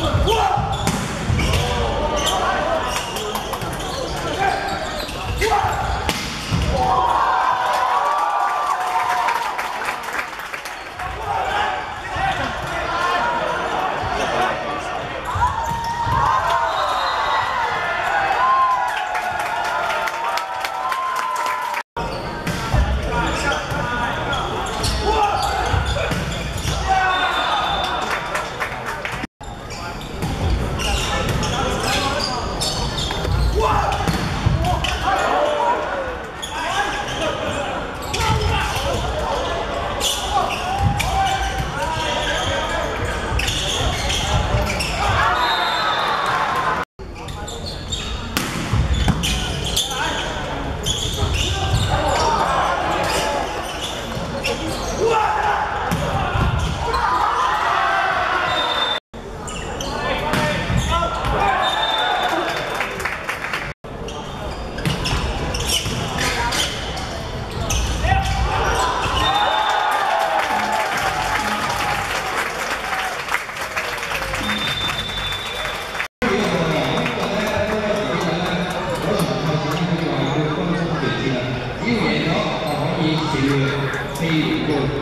Look, look. 过